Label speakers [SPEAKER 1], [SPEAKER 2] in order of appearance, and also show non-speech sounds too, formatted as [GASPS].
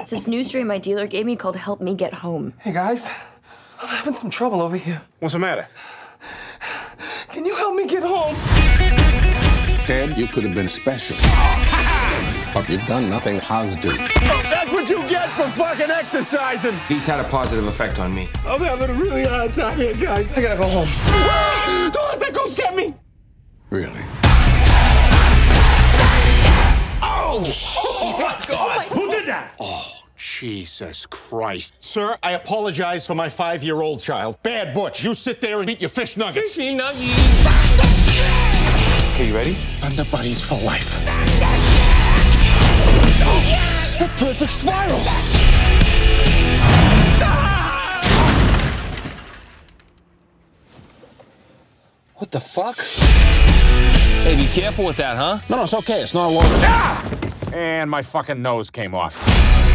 [SPEAKER 1] It's this new strain my dealer gave me called Help Me Get Home.
[SPEAKER 2] Hey guys, I'm having some trouble over here.
[SPEAKER 3] What's the matter?
[SPEAKER 2] Can you help me get home?
[SPEAKER 4] Ted, you could have been special. [LAUGHS] but you've done nothing positive.
[SPEAKER 3] Oh, that's what you get for fucking exercising.
[SPEAKER 5] He's had a positive effect on me.
[SPEAKER 2] I'm having a really hard time here, guys. I gotta go home. [GASPS]
[SPEAKER 3] Don't let that ghost get me.
[SPEAKER 4] Really.
[SPEAKER 3] Oh! [LAUGHS] Oh my God! Oh Who did that? Oh.
[SPEAKER 4] Jesus Christ.
[SPEAKER 3] Sir, I apologize for my five-year-old child. Bad Butch, you sit there and eat your fish nuggets.
[SPEAKER 5] Okay, you ready?
[SPEAKER 4] Thunder Buddies for life.
[SPEAKER 3] The perfect spiral.
[SPEAKER 5] What the fuck? Hey, be careful with that, huh?
[SPEAKER 4] No, no, it's okay. It's not loaded. And my fucking nose came off.